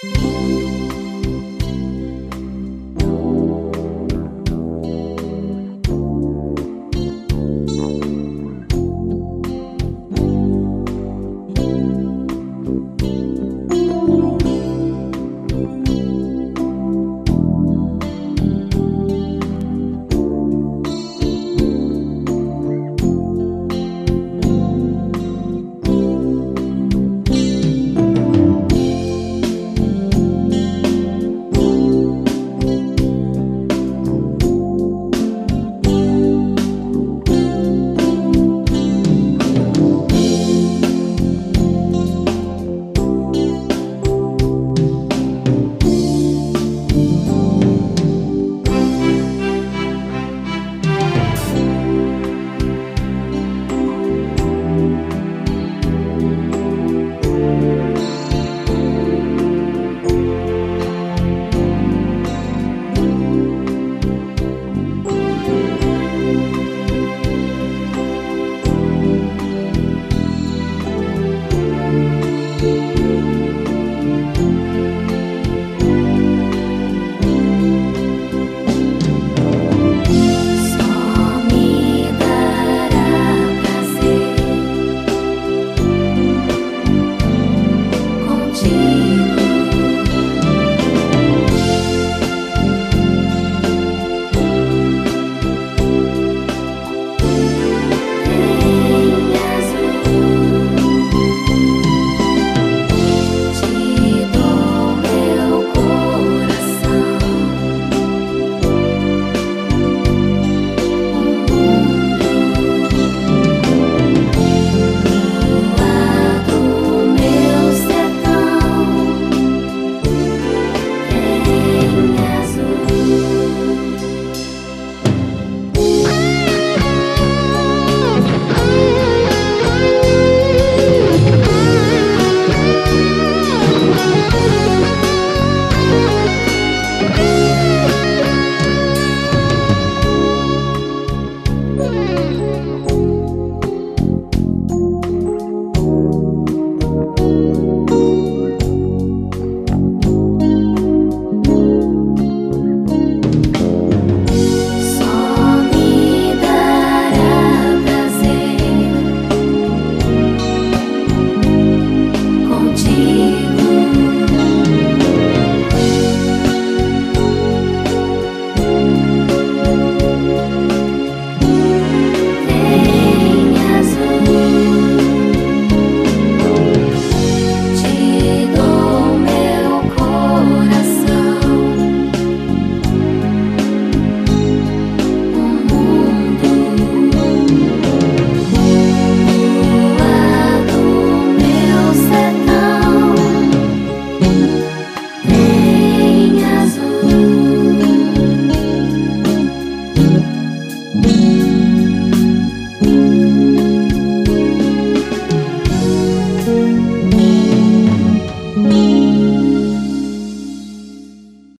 Só